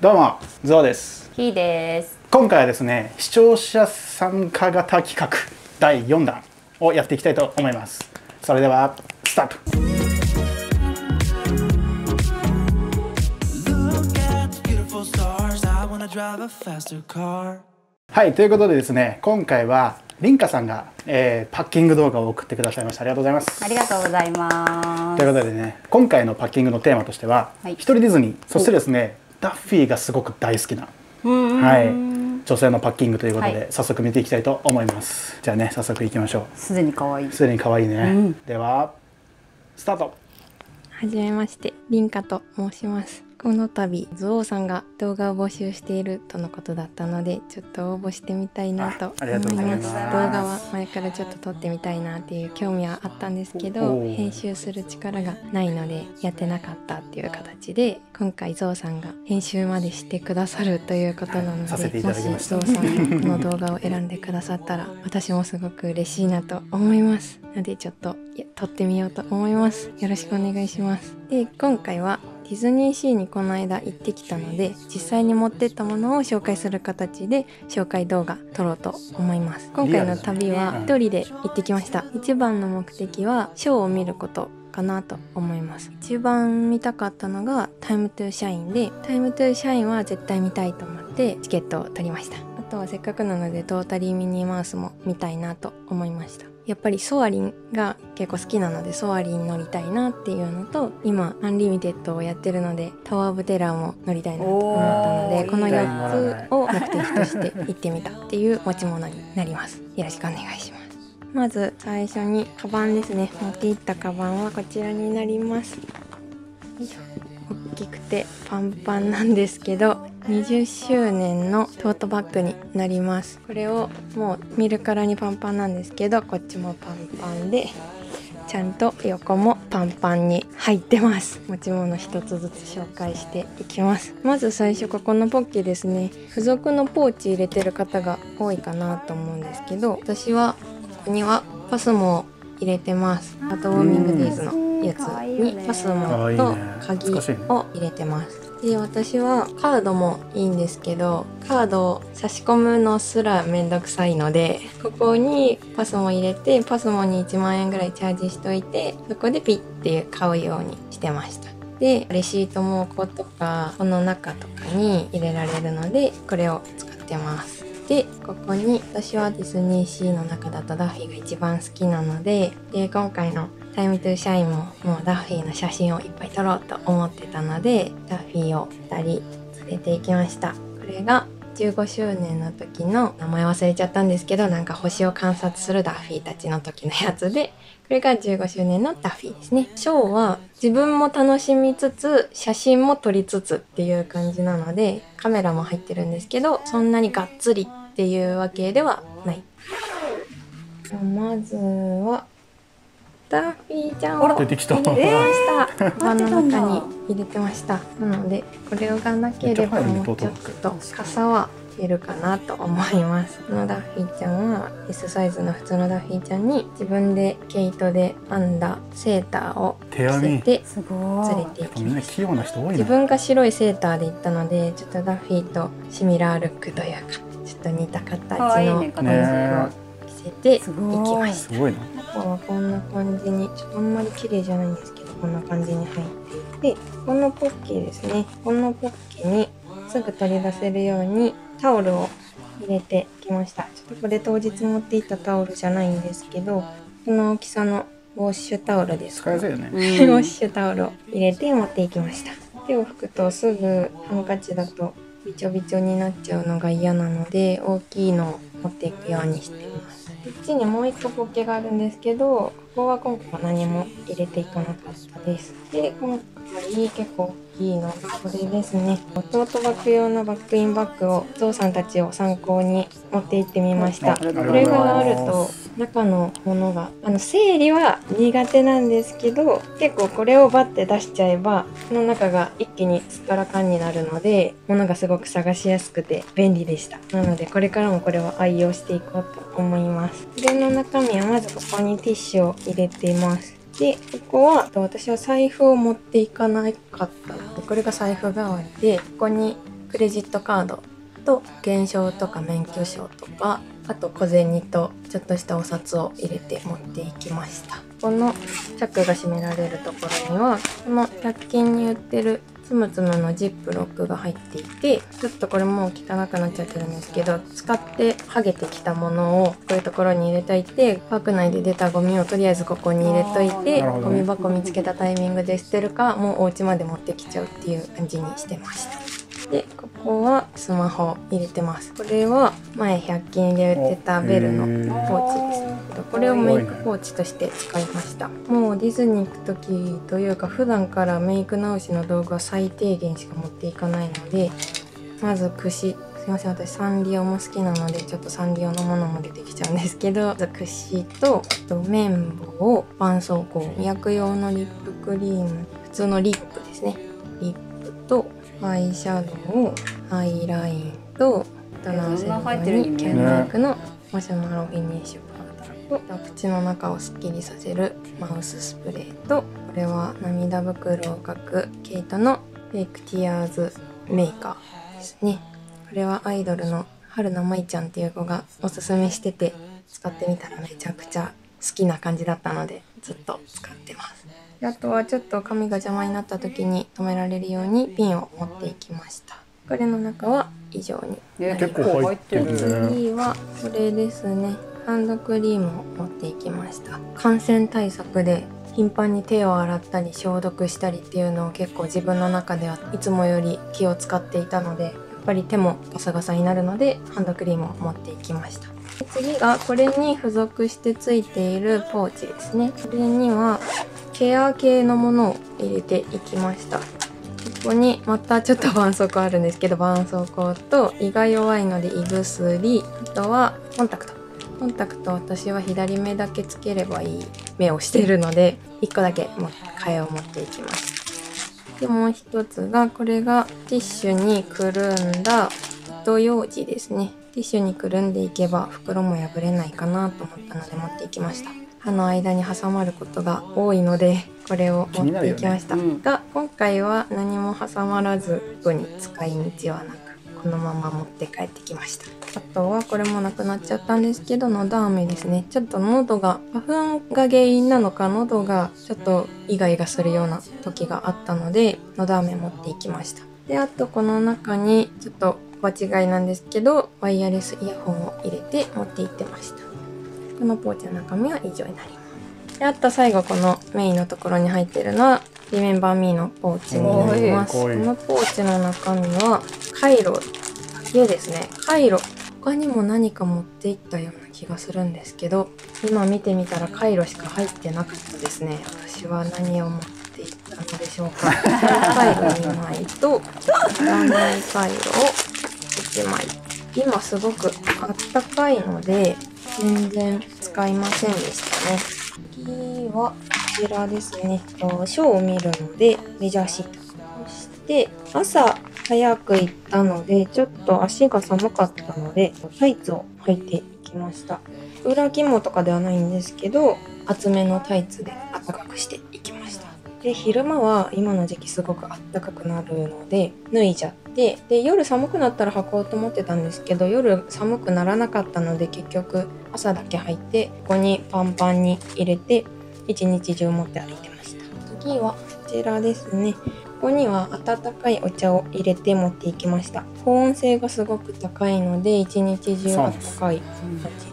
どうもゾウです。ひーです。今回はですね視聴者参加型企画第4弾をやっていきたいと思います。それではスタート.はいということでですね今回はリンカさんが、えーパッキング動画を送ってくださいました。ありがとうございます。ありがとうございまということでね今回のパッキングのテーマとしては、はい。一人ディズニー。そしてですねダッフィーがすごく大好きなす。うん。はい。女性のパッキングということで、はい。早速見ていきたいと思います。じゃあね早速いきましょすでに可愛い。うすでに可愛いね、うん。ではスタート。はじめまして、リンカと申します。この度、ゾウさんが動画を募集しているとのことだったので、ちょっと応募してみたいなと思います。動画は前からちょっと撮ってみたいなっていう興味はあったんですけど、編集する力がないのでやってなかったっていう形で、今回ゾウさんが編集までしてくださるということなので、させていもしゾウさんがこの動画を選んでくださったら、私もすごく嬉しいなと思います。のでちょっと撮ってみようと思います。よろしくお願いします。で、今回はディズニーシーにこの間行ってきたので実際に持ってったものを紹介する形で紹介動画撮ろうと思います。今回の旅は一人で行ってきました。一番の目的はショーを見ることかなと思います。一番見たかったのがタイムトゥーシャインでタイムトゥーシャインは絶対見たいと思ってチケットを取りました。あとはせっかくなのでトータリーミニーマウスも見たいなと思いましたやっぱりソアリンが結構好きなのでソアリン乗りたいなっていうのと今アンリミテッドをやってるのでタワー・オブ・テラーも乗りたいなと思ったのでこのいいね4つを目的として行ってみたっていう持ち物になります。よろしくお願いします。まず最初にカバンですね。持っていったカバンはこちらになります。よいしょ。大きくてパンパンなんですけど20周年のトートバッグになります。これをもう見るからにパンパンなんですけどこっちもパンパンでちゃんと横もパンパンに入ってます。持ち物一つずつ紹介していきます。まず最初ここのポッケですね。付属のポーチ入れてる方が多いかなと思うんですけど私はここにはパスモを入れてます。あとウォーミングデイズの。やつ。にパスモとね。鍵を入れてます。で私はカードもいいんですけどカードを差し込むのすらめんどくさいのでここにパスモ入れてパスモに1万円ぐらいチャージしといてそこでピッて買うようにしてました。でレシートもこことかこの中とかに入れられるのでこれを使ってます。でここに私はディズニーシーの中だとダッフィーが一番好きなのでで今回のタイムトゥーシャインももうダッフィーの写真をいっぱい撮ろうと思ってたのでダッフィーを2人連れて行きました。これが15周年の時の名前忘れちゃったんですけどなんか星を観察するダッフィーたちの時のやつでこれが15周年のダッフィーですね。ショーは自分も楽しみつつ写真も撮りつつっていう感じなのでカメラも入ってるんですけどそんなにがっつりっていうわけではない。まずはダッフィーちゃんを出てきた入れてました。カバンの中に入れてました。なのでこれがなければもうちょっと傘は出るかなと思います。このダッフィーちゃんは S サイズの普通のダッフィーちゃんに自分で毛糸で編んだセーターを着手編みせて。連れてやっぱみん行きました。自な分が白いセーターで行ったのでちょっとダッフィーとシミラールックというかちょっと似た形の可愛いね服ねを着せてすごい行きました。すごいな。あとはこんな感じにちょっとあんまり綺麗じゃないんですけどこんな感じに入っていてこのポッケですね。このポッケにすぐ取り出せるようにタオルを入れてきました。ちょっとこれ当日持っていったタオルじゃないんですけどこの大きさのウォッシュタオルです。使いやすいよね。ウォッシュタオルを入れて持っていきました。手を拭くとすぐハンカチだとびちょびちょになっちゃうのが嫌なので大きいのを持っていくようにしてっちにもう一個ポッケがあるんですけどここは今回は何も入れていかなかったです。で今回結構大きいのがこれですね。トートバッグ用のバックインバッグをお父さんたちを参考に持って行ってみました。これがあると中のものがあの整理は苦手なんですけど結構これをバッて出しちゃえばこの中が一気にすっからかんになるので物がすごく探しやすくて便利でした。なのでこれからもこれは愛用していこうと思います。これの中身はまずここにティッシュを入れています。でここは私は財布を持っていかなかったのでこれが財布代わりでここにクレジットカードと保険証とか免許証とかあと小銭とちょっとしたお札を入れて持っていきました。このチャックが閉められるところにはこの100均に売ってるつむつむのジップロックが入っていてちょっとこれもう汚くなっちゃってるんですけど使って剥げてきたものをこういうところに入れといてパーク内で出たゴミをとりあえずここに入れといてゴミ箱見つけたタイミングで捨てるかもうお家まで持ってきちゃうっていう感じにしてましたでここはスマホ入れてます。これは前100均で売ってたベルのポーチです。ねこれをメイクポーチとして使いました。もうディズニー行く時というか普段からメイク直しの道具は最低限しか持っていかないのでまず櫛すいません私サンリオも好きなのでちょっとサンリオのものも出てきちゃうんですけどまず櫛と綿棒絆創膏薬用のリップクリーム普通のリップですね。リップとアイシャドウアイラインとあと直せるようにキャンメイクのマシュマロフィニッシュパウダーと口の中をすっきりさせるマウススプレーとこれは涙袋を描くケイトのフェイクティアーズメーカーですね。これはアイドルの春菜舞ちゃんっていう子がおすすめしてて使ってみたらめちゃくちゃ好きな感じだったのでずっと使ってます。あとはちょっと髪が邪魔になった時に止められるようにピンを持っていきました。これの中は以上にね結構入ってるね。次はこれですね。ハンドクリームを持っていきました。感染対策で頻繁に手を洗ったり消毒したりっていうのを結構自分の中ではいつもより気を使っていたのでやっぱり手もガサガサになるのでハンドクリームを持っていきました。で次がこれに付属してついているポーチですね。これにはケア系のものを入れていきました。ここにまたちょっと絆創膏あるんですけど絆創膏と胃が弱いので胃薬あとはコンタクト。コンタクト私は左目だけつければいい目をしてるので1個だけも替えを持っていきます。でもう一つがこれがティッシュにくるんだ糸ようじですね。ティッシュにくるんでいけば袋も破れないかなと思ったので持っていきました。歯の間に挟まることが多いのでこれを持っていきました、気になるよね。が今回は何も挟まらず特に使い道はなくこのまま持って帰ってきました。あとはこれもなくなっちゃったんですけどのど飴ですね。ちょっと喉が花粉が原因なのか喉がちょっとイガイガするような時があったのでのど飴持っていきました。であとこの中にちょっと場違いなんですけどワイヤレスイヤホンを入れて持って行ってましたこのポーチの中身は以上になります。であと最後このメインのところに入ってるのはリメンバーミーのポーチになります。このポーチの中身はカイロだけですねカイロ他にも何か持っていったような気がするんですけど今見てみたらカイロしか入ってなかったですね私は何を持っていったのでしょうか。カイロ2枚といらないカイロを1枚。今すごくあったかいので全然使いませんでしたね。次はこちらですね。ショーを見るのでレジャーシートそして朝早く行ったのでちょっと足が寒かったのでタイツを履いてきました。裏肝とかではないんですけど厚めのタイツで暖かくしてで昼間は今の時期すごく暖かくなるので脱いじゃってで夜寒くなったら履こうと思ってたんですけど夜寒くならなかったので結局朝だけ履いてここにパンパンに入れて一日中持って歩いてました。次はこちらですね。ここには温かいお茶を入れて持っていきました。保温性がすごく高いので一日中温かい感じ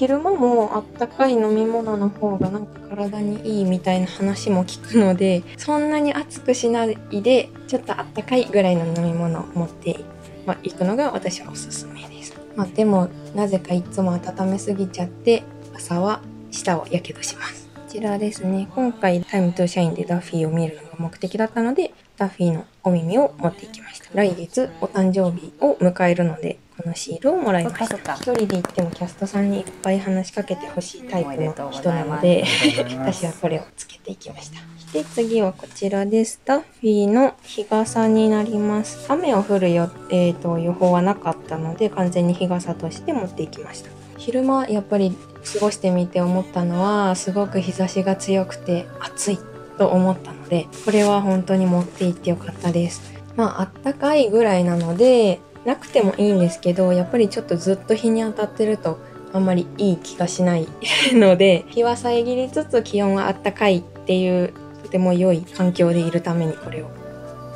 昼間もあったかい飲み物の方がなんか体にいいみたいな話も聞くのでそんなに熱くしないでちょっとあったかいぐらいの飲み物を持ってま行くのが私はおすすめです、まあ、でもなぜかいつも温めすぎちゃって朝は舌をやけどしますこちらですね。今回タイムトゥーシャインでダッフィーを見るのが目的だったのでダッフィーのお耳を持っていきました。来月お誕生日を迎えるのでこのシールをもらいました。一人で行ってもキャストさんにいっぱい話しかけてほしいタイプの人なので 私はこれをつけていきました。で次はこちらです。ダッフィーの日傘になります。雨を降るよ、えー、と予報はなかったので完全に日傘として持っていきました。昼間やっぱり過ごしてみて思ったのはすごく日差しが強くて暑いと思ったのでこれは本当に持って行ってよかったです。まああったかいぐらいなのでなくてもいいんですけどやっぱりちょっとずっと日に当たってるとあんまりいい気がしない ので日は遮りつつ気温はあったかいっていうとても良い環境でいるためにこれを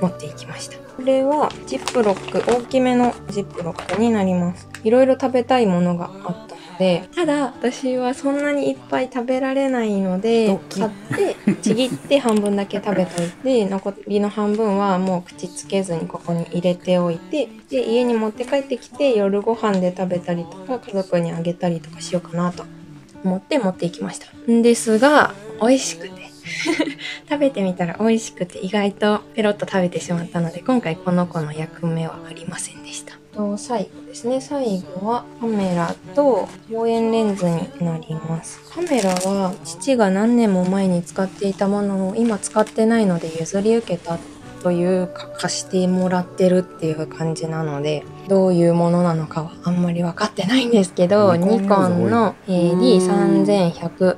持っていきました。これはジップロック大きめのジップロックになります。いろいろ食べたいものがあったでただ私はそんなにいっぱい食べられないので買ってちぎって半分だけ食べといて残りの半分はもう口つけずにここに入れておいてで家に持って帰ってきて夜ご飯で食べたりとか家族にあげたりとかしようかなと。思って持っていきました。んですが美味しくて。食べてみたら美味しくて意外とペロッと食べてしまったので今回この子の役目はありませんでした。と最後ですね。最後はカメラと望遠レンズになります。カメラは父が何年も前に使っていたものを今使ってないので譲り受けたというか貸してもらってるっていう感じなのでどういうものなのかはあんまり分かってないんですけどニコンの D3100 っ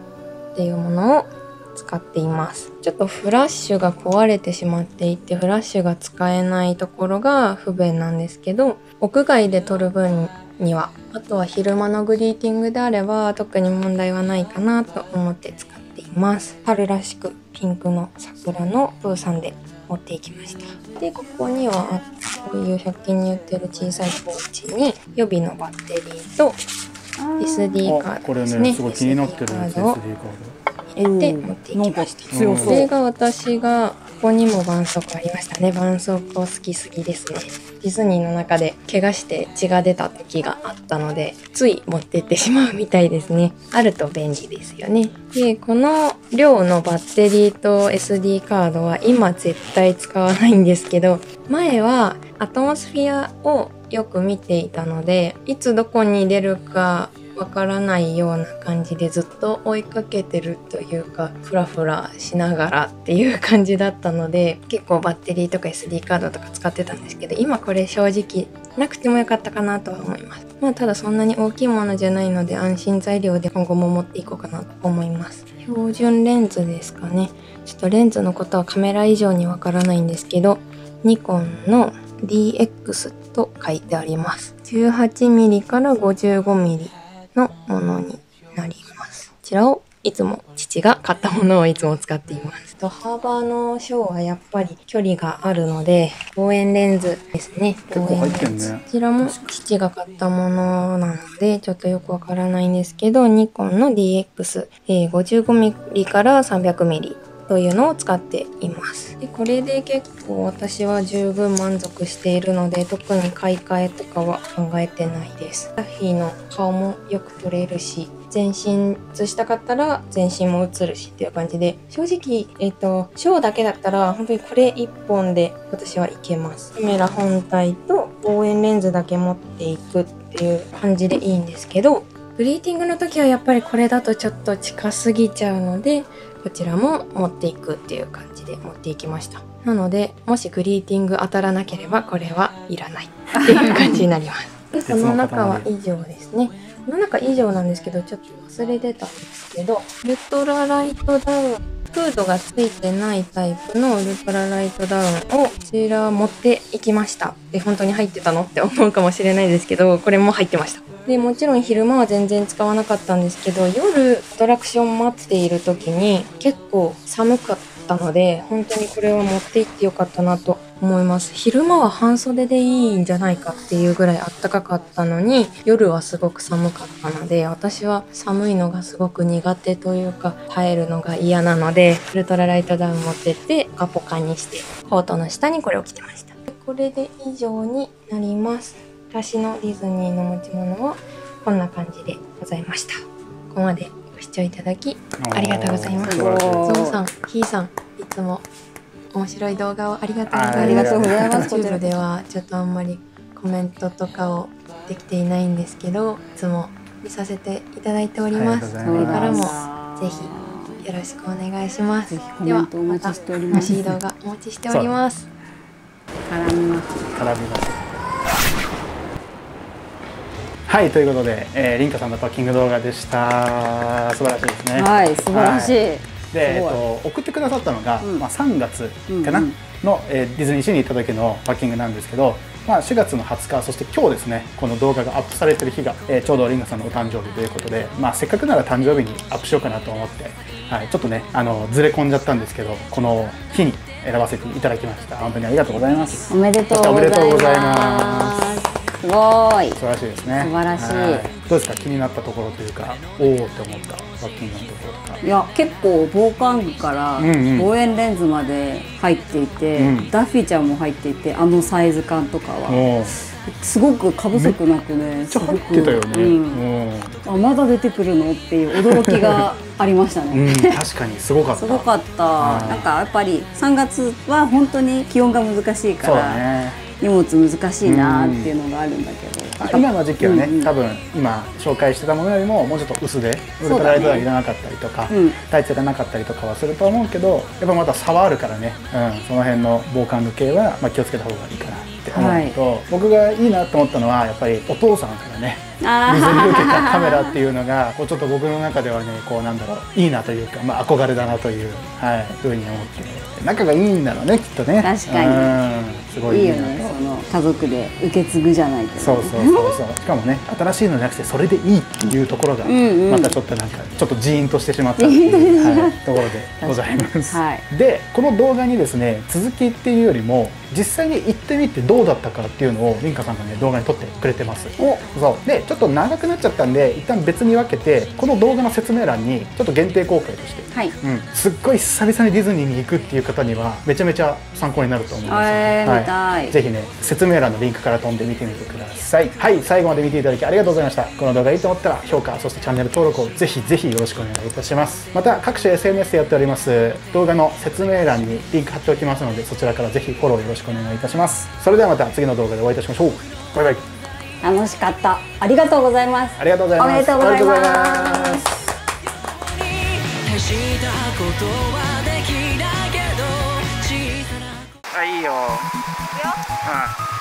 ていうものを使っています。ちょっとフラッシュが壊れてしまっていてフラッシュが使えないところが不便なんですけど屋外で撮る分にはあとは昼間のグリーティングであれば特に問題はないかなと思って使っています。春らしくピンクの桜のプーさんで持っていきました。でここにはこういう100均に売ってる小さいポーチに予備のバッテリーと SD カードですね。ねすごい気になってる SD カード。をカー入れて持っていきました。強それが私がここにも絆創膏ありましたね。絆創膏好きすぎですね。ディズニーの中で怪我して血が出た時があったのでつい持ってってしまうみたいですね。あると便利ですよね。でこの量のバッテリーと SD カードは今絶対使わないんですけど前はアトモスフィアをよく見ていたのでいつどこに入れるかわからないような感じでずっと追いかけてるというかフラフラしながらっていう感じだったので結構バッテリーとか SD カードとか使ってたんですけど今これ正直なくてもよかったかなとは思います。まあただそんなに大きいものじゃないので安心材料で今後も持っていこうかなと思います。標準レンズですかね。ちょっとレンズのことはカメラ以上にわからないんですけどニコンの DX と書いてあります。18mm から 55mm のものになります。こちらをいつも父が買ったものをいつも使っています。と幅の小はやっぱり距離があるので望遠レンズですね。望遠レンズこちらも父が買ったものなのでちょっとよくわからないんですけどニコンの DX、えー 55mm から 300mm というのを使っています。でこれで結構私は十分満足しているので特に買い替えとかは考えてないです。ラッフィーの顔もよく撮れるし全身写したかったら全身も写るしっていう感じで正直えっ、とショーだけだったら本当にこれ1本で私はいけます。カメラ本体と望遠レンズだけ持っていくっていう感じでいいんですけどグリーティングの時はやっぱりこれだとちょっと近すぎちゃうのでこちらも持っていくっていう感じで持っていきました。なのでもしグリーティング当たらなければこれはいらない。っていう感じになります。でこの中は以上ですね。この中以上なんですけどちょっと忘れてたんですけどウルトラライトダウンフードがついてないタイプのウルトラライトダウンをこちら持っていきました。で本当に入ってたのって思うかもしれないですけどこれも入ってましたでもちろん昼間は全然使わなかったんですけど夜アトラクション待っている時に結構寒かったので本当にこれは持って行ってよかったなと思います。昼間は半袖でいいんじゃないかっていうぐらい暖かかったのに夜はすごく寒かったので私は寒いのがすごく苦手というか耐えるのが嫌なのでウルトラライトダウン持ってってポカポカにしてコートの下にこれを着てました。これで以上になります。私のディズニーの持ち物はこんな感じでございました。ここまでご視聴いただきありがとうございます。ゾウさん、ヒーさん、いつも面白い動画をありがとうございます。YouTube ではちょっとあんまりコメントとかをできていないんですけど、いつも見させていただいております。これからもぜひよろしくお願いします。ではまた楽しい動画お待ちしております。絡みます。絡みますはいということで、えー、リンカさんのパッキング動画でした。素晴らしいですね。はい素晴らしい、はい。で、えっと、送ってくださったのが、うん。まあ、3月かな、うん。うんの、えーディズニーシーに行った時のパッキングなんですけど、まあ、4月の20日そして今日ですねこの動画がアップされてる日が、えーちょうどリンガさんのお誕生日ということで、まあ、せっかくなら誕生日にアップしようかなと思って、はい、ちょっとねあのずれ込んじゃったんですけどこの日に選ばせていただきました。本当にありがとうございます。おめでとうございますすすごい。素晴らしいですね。素晴らしい。はどうですか？気になったところというかおおって思ったバッキングのところとか。いや結構防寒具からうんうん。望遠レンズまで入っていて、うん。ダッフィーちゃんも入っていてあのサイズ感とかは。すごく過不足なくねめっちゃ入ってたよね、うん。うんあまだ出てくるの？っていう驚きが ありましたね、うん、確かにすごかった。すごかった。はい。なんかやっぱり3月は本当に気温が難しいから、ね荷物難しいなっていうのがあるんだけど、あ今の時期はね、うんうん。多分今紹介してたものよりももうちょっと薄でウルトラライトがいらなかったりとか、うん。タイツがなかったりとかはすると思うけどやっぱまだ差はあるからね、うん、その辺の防寒具系は、まあ、気をつけた方がいいかなって思うのと、僕がいいなと思ったのはやっぱりお父さんからね水に受けたカメラっていうのがこうちょっと僕の中ではねこうなんだろういいなというか、まあ、憧れだなという、はい、ふうに思って仲がいいんだろうねきっとね。確かにうんすごいいいよねその家族で受け継ぐじゃないけど、そうそうそう。そうしかもね新しいのじゃなくてそれでいいっていうところがまたちょっとなんかちょっとジーンとしてしまったっていう、はい、ところでございます、は いでこの動画にですね続きっていうよりも実際に行ってみてどうだったかっていうのをリンカさんがね動画に撮ってくれてます。お。そう。でちょっと長くなっちゃったんで一旦別に分けてこの動画の説明欄にちょっと限定公開としてはい。うん、すっごい久々にディズニーに行くっていう方にはめちゃめちゃ参考になると思います。えー見たい。ぜひね説明欄のリンクから飛んで見てみてください。はい。最後まで見ていただきありがとうございました。この動画いいと思ったら評価そしてチャンネル登録をぜひぜひよろしくお願いいたします。また各種 SNS でやっております動画の説明欄にリンク貼っておきますのでそちらからぜひフォローよろしくお願いいたします。それではまた次の動画でお会いいたしましょう。バイバイ楽しかった。ありがとうございます。ありがとうございます。おめでとうございありがとうございまます。す大したことはできないけど小さなあいいよ。いくよ。うん